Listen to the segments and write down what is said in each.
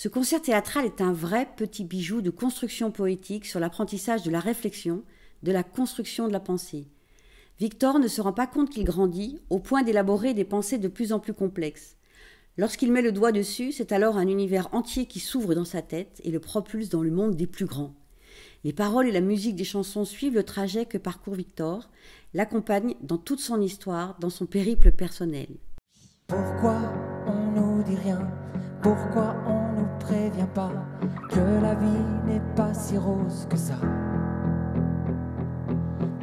Ce concert théâtral est un vrai petit bijou de construction poétique sur l'apprentissage de la réflexion, de la construction de la pensée. Victor ne se rend pas compte qu'il grandit au point d'élaborer des pensées de plus en plus complexes. Lorsqu'il met le doigt dessus, c'est alors un univers entier qui s'ouvre dans sa tête et le propulse dans le monde des plus grands. Les paroles et la musique des chansons suivent le trajet que parcourt Victor, l'accompagnent dans toute son histoire, dans son périple personnel. Pas que la vie n'est pas si rose que ça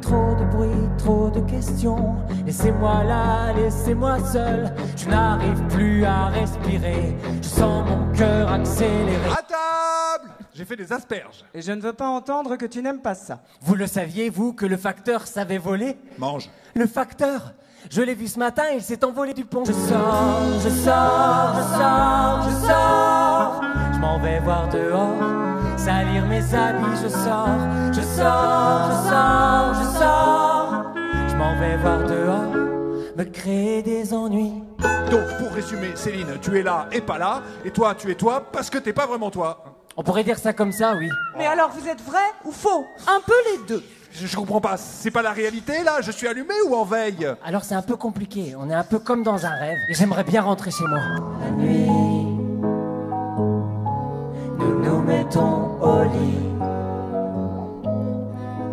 Trop de bruit, trop de questions. Laissez-moi là, laissez-moi seul. Je n'arrive plus à respirer. Je sens mon cœur accélérer. À table J'ai fait des asperges. Et je ne veux pas entendre que tu n'aimes pas ça. Vous le saviez, vous, que le facteur savait voler? Mange. Le facteur Je l'ai vu ce matin, il s'est envolé du pont. Je sors, je sors, je sors, dehors, salir mes habits. Je sors, je sors, je sors, je sors. Je m'en vais voir dehors, me créer des ennuis. Donc, pour résumer, Céline, tu es là et pas là, et toi, tu es toi parce que t'es pas vraiment toi. On pourrait dire ça comme ça, oui. Mais alors vous êtes vrai ou faux? Un peu les deux. Je, je comprends pas, c'est pas la réalité là? Je suis allumé ou en veille? Alors c'est un peu compliqué, on est un peu comme dans un rêve. Et j'aimerais bien rentrer chez moi. La nuit,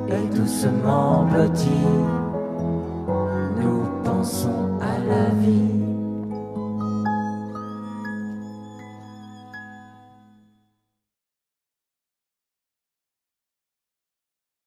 et doucement petit, nous pensons.